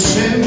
sin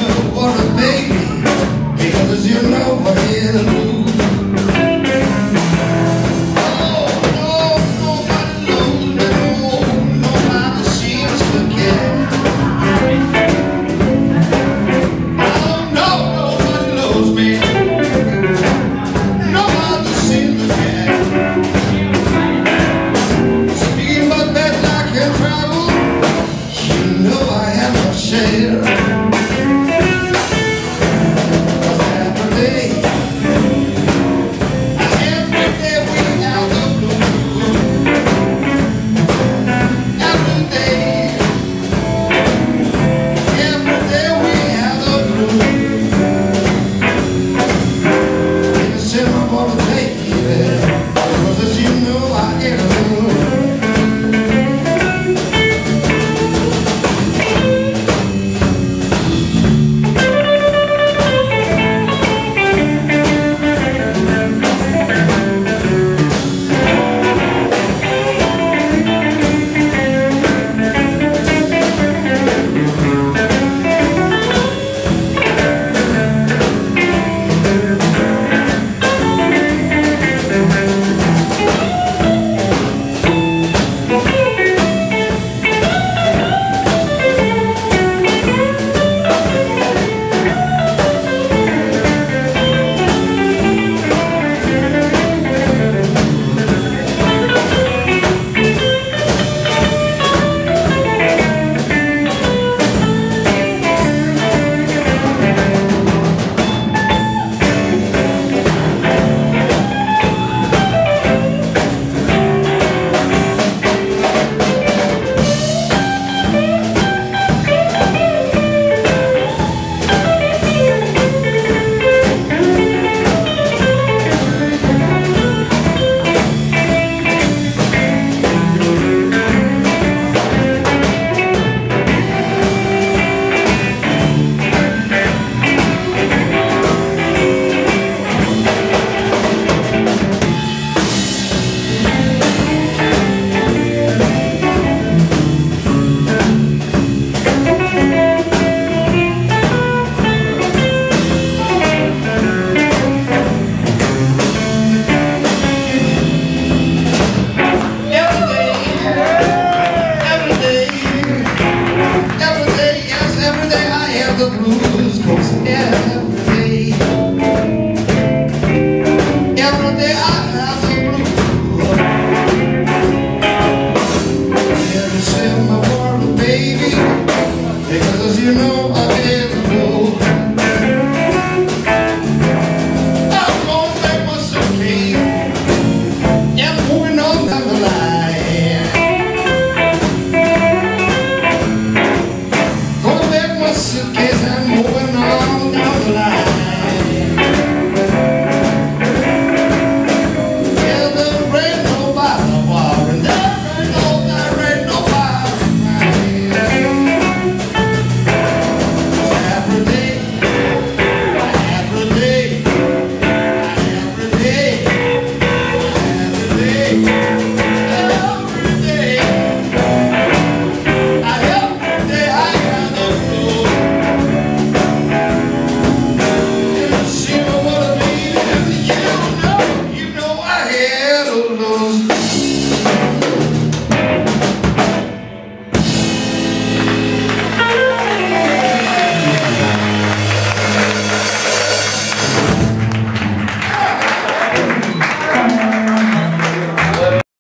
isso que